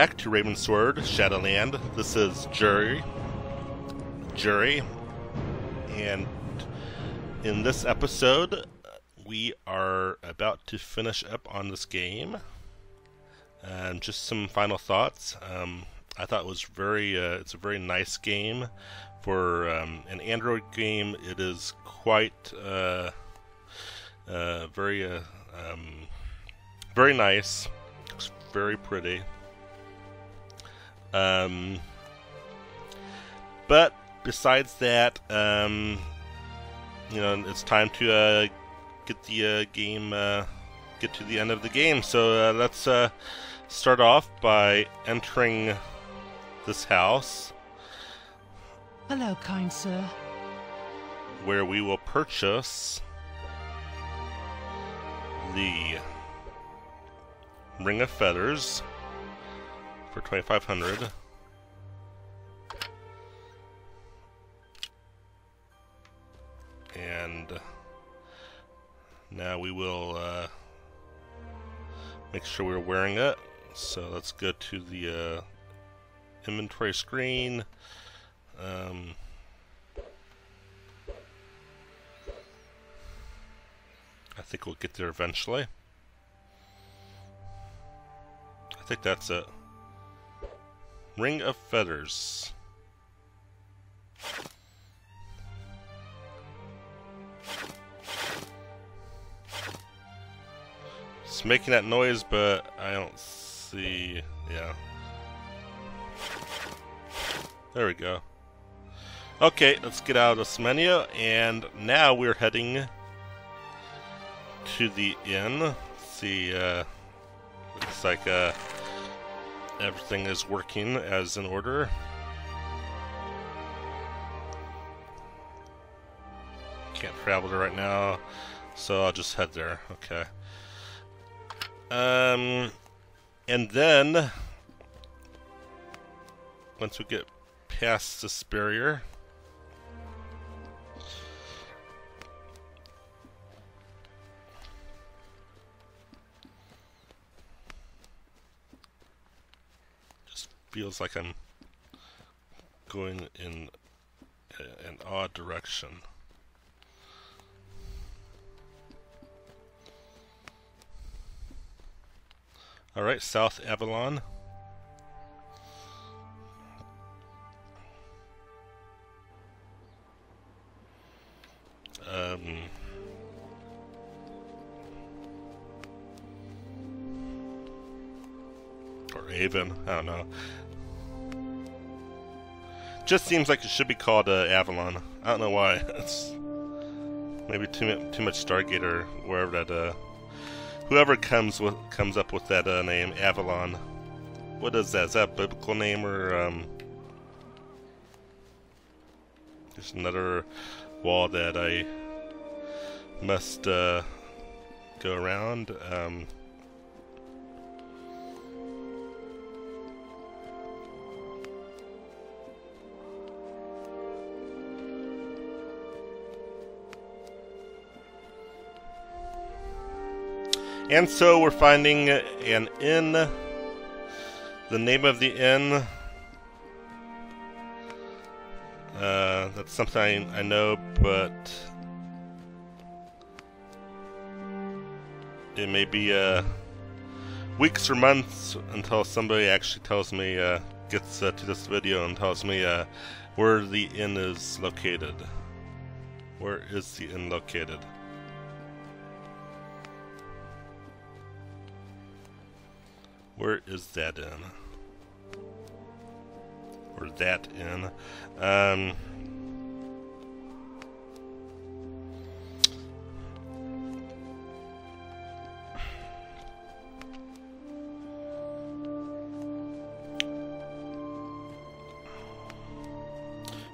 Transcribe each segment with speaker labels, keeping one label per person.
Speaker 1: back to Ravensword, Shadowland. This is Jury. Jury. And in this episode, we are about to finish up on this game. Um, just some final thoughts. Um, I thought it was very, uh, it's a very nice game. For um, an Android game, it is quite uh, uh, very, uh, um, very nice. Looks very pretty. Um, but besides that, um, you know, it's time to uh, get the uh, game, uh, get to the end of the game. So uh, let's uh, start off by entering this house.
Speaker 2: Hello, kind sir.
Speaker 1: Where we will purchase the Ring of Feathers for 2500 and now we will uh, make sure we're wearing it. So let's go to the uh, inventory screen. Um, I think we'll get there eventually. I think that's it Ring of Feathers. It's making that noise, but I don't see... Yeah. There we go. Okay, let's get out of menu, and now we're heading to the inn. Let's see, uh, looks like, uh, everything is working as in order. Can't travel there right now, so I'll just head there. Okay. Um, and then once we get past this barrier, feels like I'm going in an odd direction. Alright, South Avalon. Um, or Avon, I don't know. Just seems like it should be called uh, Avalon. I don't know why. It's maybe too too much Stargate or wherever that uh, whoever comes with comes up with that uh, name Avalon. What is that? Is that a biblical name or um? There's another wall that I must uh, go around. Um, And so we're finding an inn. The name of the inn. Uh, that's something I know, but it may be uh, weeks or months until somebody actually tells me, uh, gets uh, to this video and tells me uh, where the inn is located. Where is the inn located? Where is that in? Or that in? Um,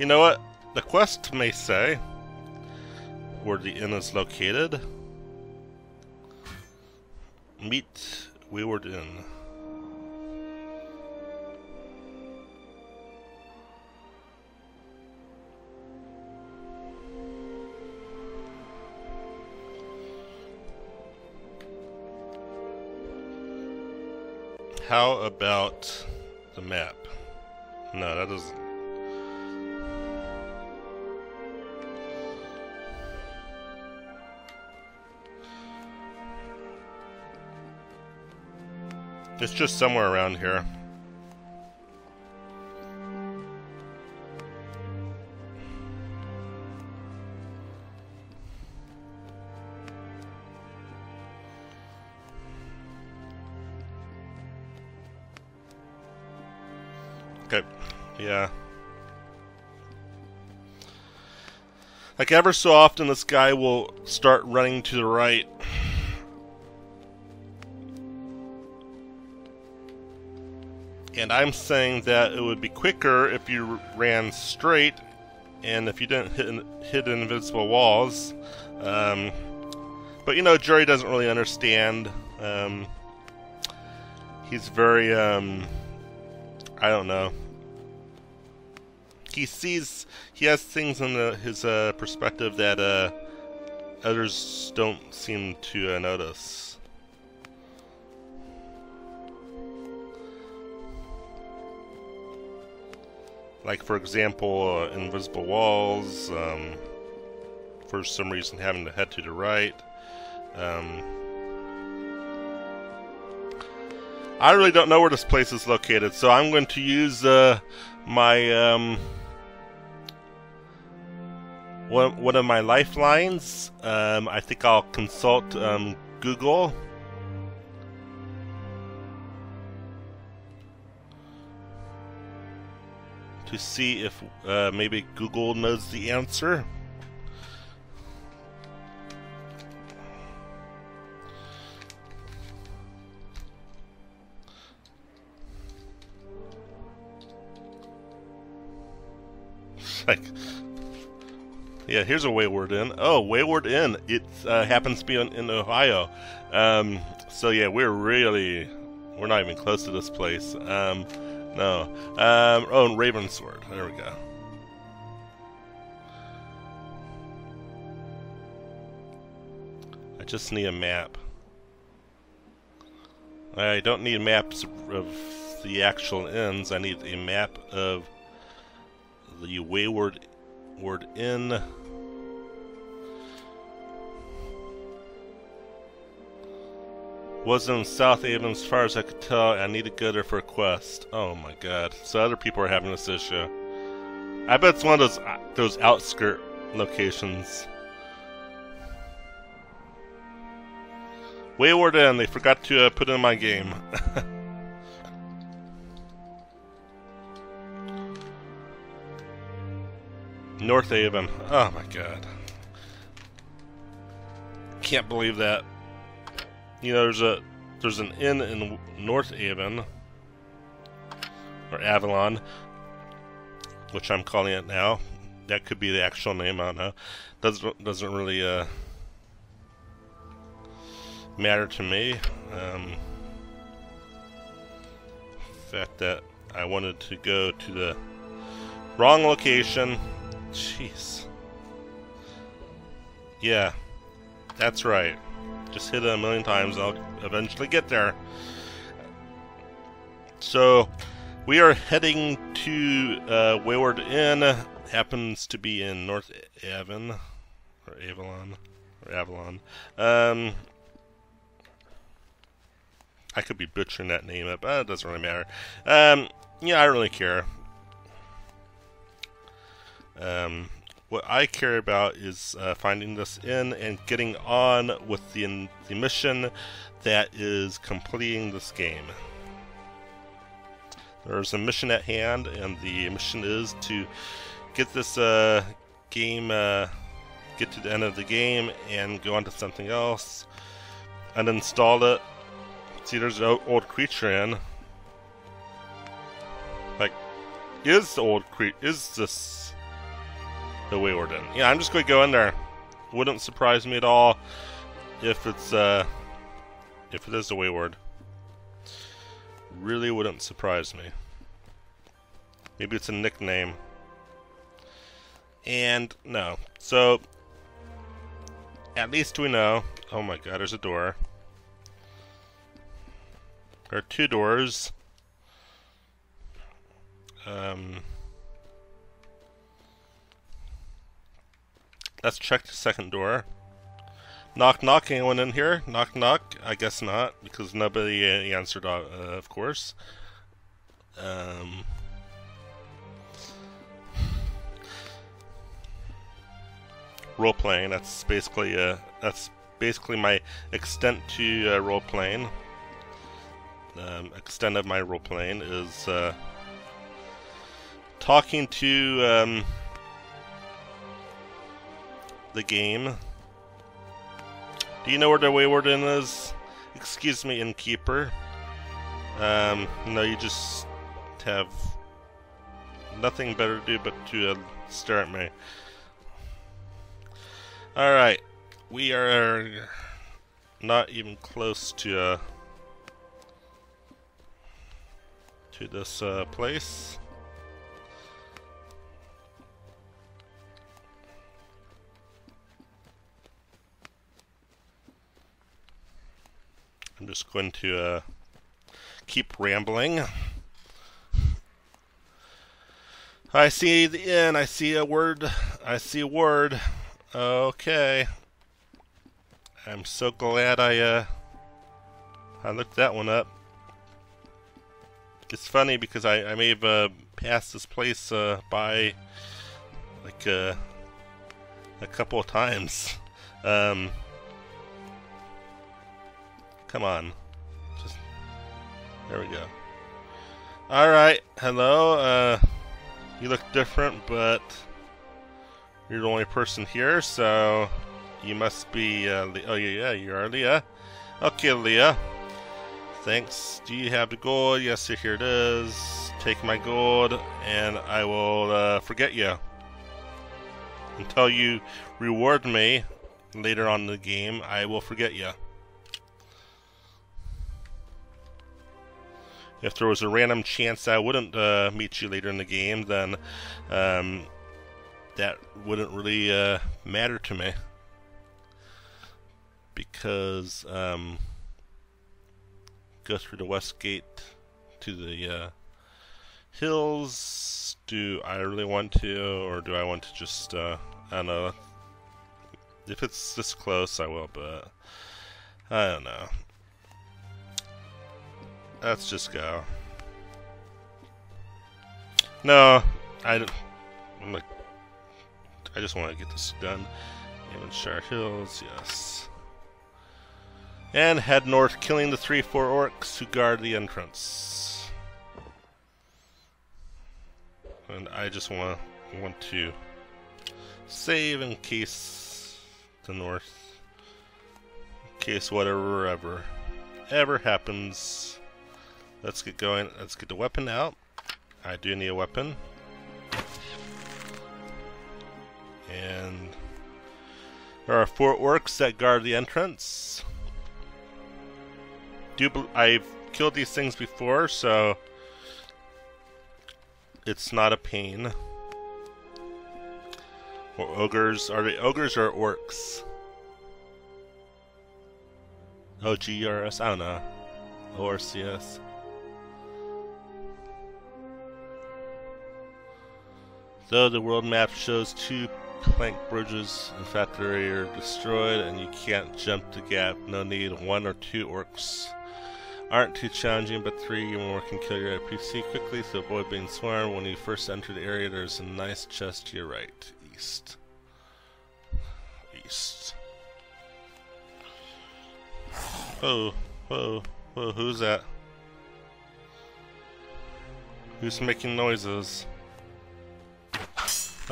Speaker 1: you know what? The quest may say where the inn is located. Meet Wayward Inn. How about the map? No, that doesn't. It's just somewhere around here. Okay, yeah. Like ever so often, this guy will start running to the right. And I'm saying that it would be quicker if you ran straight and if you didn't hit, hit invisible walls. Um, but you know, Jerry doesn't really understand. Um, he's very, um, I don't know. He sees, he has things in the, his uh, perspective that uh, others don't seem to uh, notice. like for example uh, invisible walls um, for some reason having to head to the right um, I really don't know where this place is located so I'm going to use uh, my um, one, one of my lifelines um, I think I'll consult um, Google to see if uh, maybe Google knows the answer. like, yeah, here's a Wayward Inn. Oh, Wayward Inn. It uh, happens to be in, in Ohio. Um, so yeah, we're really, we're not even close to this place. Um, no. Um, oh, Ravensword. There we go. I just need a map. I don't need maps of the actual inns. I need a map of the Wayward Word Inn. Was in South Haven as far as I could tell. I need to go there for a quest. Oh my god. So other people are having this issue. I bet it's one of those uh, those outskirt locations. Wayward Inn, they forgot to uh, put in my game. North Haven. Oh my god. Can't believe that. You know, there's a there's an inn in North Haven or Avalon, which I'm calling it now. That could be the actual name. I don't know. Doesn't doesn't really uh, matter to me. Um, fact that I wanted to go to the wrong location. Jeez. Yeah, that's right. Just hit it a million times, I'll eventually get there. So, we are heading to uh, Wayward Inn. Happens to be in North Avon, or Avalon, or Avalon. Um, I could be butchering that name up, but it doesn't really matter. Um, yeah, I don't really care. Um, what I care about is uh, finding this in and getting on with the, the mission that is completing this game. There's a mission at hand, and the mission is to get this uh, game, uh, get to the end of the game, and go on to something else, uninstall it. See, there's an old creature in. Like, is the old creature, is this the Wayward Inn. Yeah, I'm just going to go in there. Wouldn't surprise me at all if it's, uh, if it is the Wayward. Really wouldn't surprise me. Maybe it's a nickname. And, no. So, at least we know. Oh my god, there's a door. There are two doors. Um, let's check the second door. Knock knock, anyone in here? Knock knock, I guess not, because nobody uh, answered, uh, of course. Um, role playing, that's basically, uh, that's basically my extent to uh, role playing. Um, extent of my role playing is, uh, talking to, um, the game do you know where the Wayward Inn is? Excuse me, innkeeper. Um, no, you just have nothing better to do but to uh, stare at me. Alright, we are not even close to, uh, to this, uh, place. I'm just going to uh, keep rambling. I see the inn. I see a word. I see a word. Okay. I'm so glad I uh, I looked that one up. It's funny because I, I may have uh, passed this place uh, by like uh, a couple of times. Um, Come on. Just there we go. Alright, hello. Uh you look different, but you're the only person here, so you must be uh, Le oh yeah, yeah, you are Leah. Okay, Leah. Thanks. Do you have the gold? Yes, here it is. Take my gold, and I will uh, forget you. Until you reward me later on in the game, I will forget you. If there was a random chance I wouldn't uh, meet you later in the game, then um, that wouldn't really uh, matter to me. Because um, go through the west gate to the uh, hills. Do I really want to, or do I want to just, uh, I don't know. If it's this close, I will, but I don't know. Let's just go. No, I. I'm like, I just want to get this done. Avonshire Hills, yes. And head north, killing the three four orcs who guard the entrance. And I just want want to save in case the north, in case whatever ever ever happens. Let's get going. Let's get the weapon out. I do need a weapon. And there are four orcs that guard the entrance. Do I've killed these things before, so it's not a pain. Or ogres. Are they ogres or orcs? O G R S. I don't know. O Though the world map shows two plank bridges, in fact they are destroyed and you can't jump the gap, no need. One or two orcs aren't too challenging, but three or more can kill your NPC quickly, so avoid being swarmed. When you first enter the area, there's a nice chest to your right. East. East. Whoa, whoa, whoa, who's that? Who's making noises?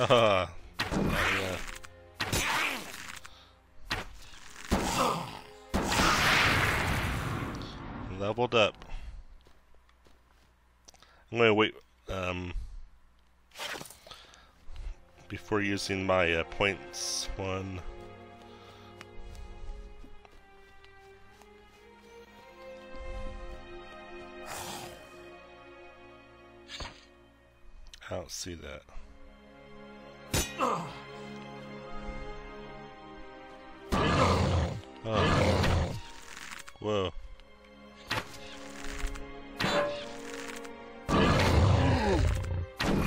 Speaker 1: Leveled up. I'm gonna wait um, before using my uh, points one. I don't see that. Oh. Whoa.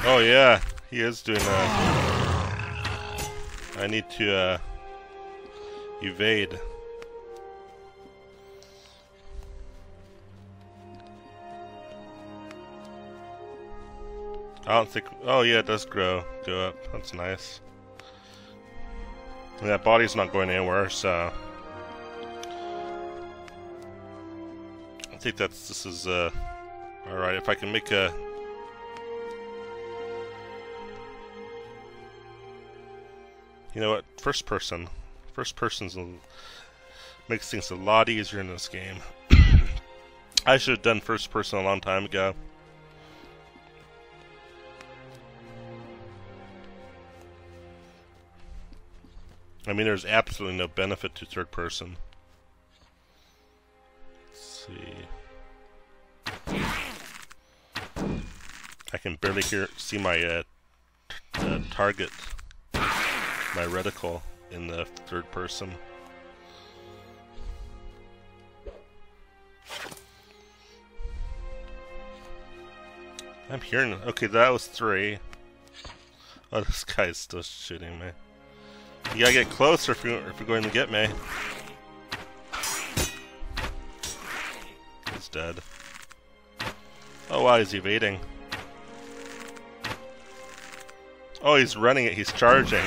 Speaker 1: Oh yeah, he is doing that. I need to uh, evade. I don't think. Oh yeah, it does grow, go up. That's nice. That body's not going anywhere, so. Think that's this is uh all right. If I can make a You know what? First person. First person's makes things a lot easier in this game. I should have done first person a long time ago. I mean, there's absolutely no benefit to third person. I can barely hear see my uh, uh, target, my reticle in the third person. I'm hearing. Okay, that was three. Oh, this guy's still shooting me. You gotta get closer if you're, if you're going to get me. He's dead. Oh wow, he's evading. Oh, he's running it. He's charging.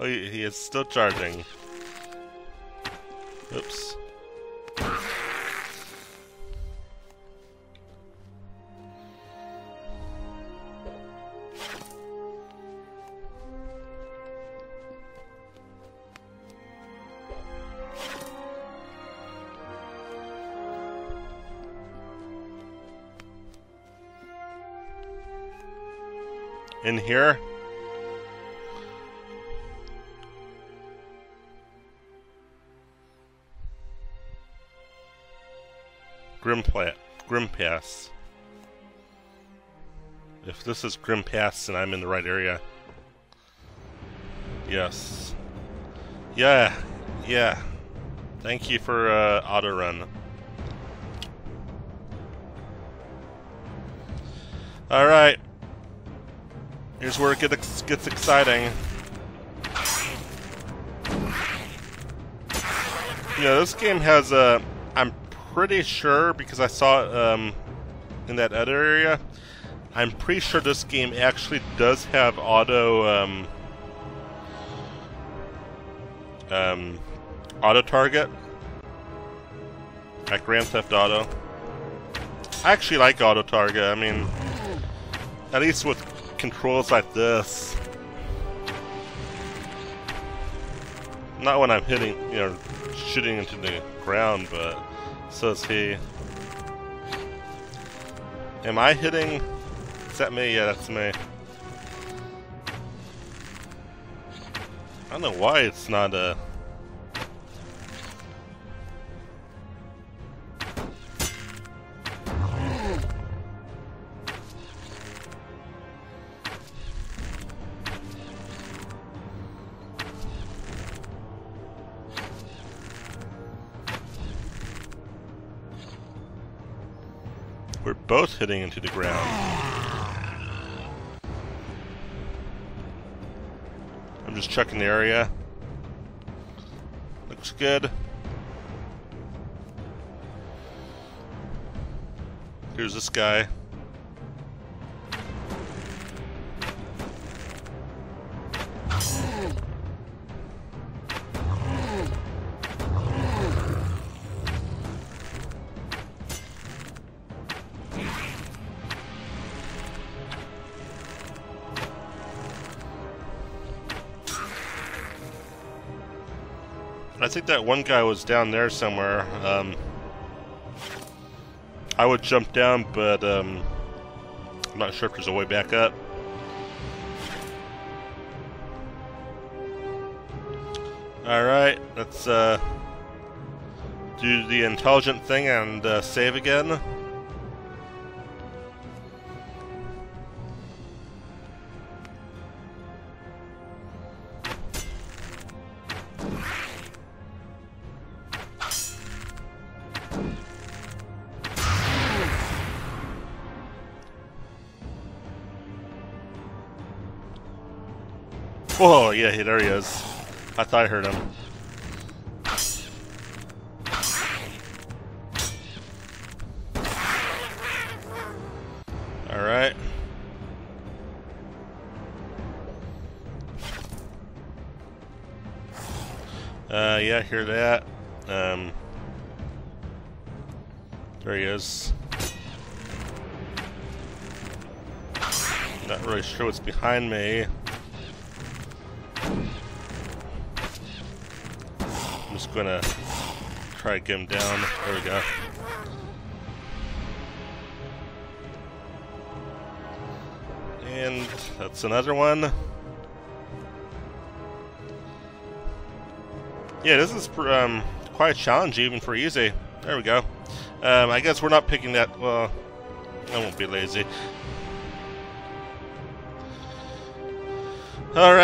Speaker 1: Oh, he, he is still charging. Oops. In here. Grimplat, Grimpass. If this is Grimpass, then I'm in the right area. Yes. Yeah, yeah. Thank you for uh, auto run. All right. Here's where it gets, gets exciting. Yeah, this game has a... I'm pretty sure, because I saw it um, in that other area, I'm pretty sure this game actually does have auto... Um, um, auto target at Grand Theft Auto. I actually like auto target. I mean, at least with controls like this. Not when I'm hitting, you know, shooting into the ground, but so is he. Am I hitting? Is that me? Yeah, that's me. I don't know why it's not a... both hitting into the ground. I'm just checking the area. Looks good. Here's this guy. Think that one guy was down there somewhere. Um, I would jump down, but um, I'm not sure if there's a way back up. Alright, let's uh, do the intelligent thing and uh, save again. Whoa, yeah, there he is. I thought I heard him. Alright. Uh, yeah, hear that. Um, there he is. Not really sure what's behind me. Just gonna try to get him down. There we go. And that's another one. Yeah, this is um, quite a challenge even for easy. There we go. Um, I guess we're not picking that. Well, I won't be lazy. All right.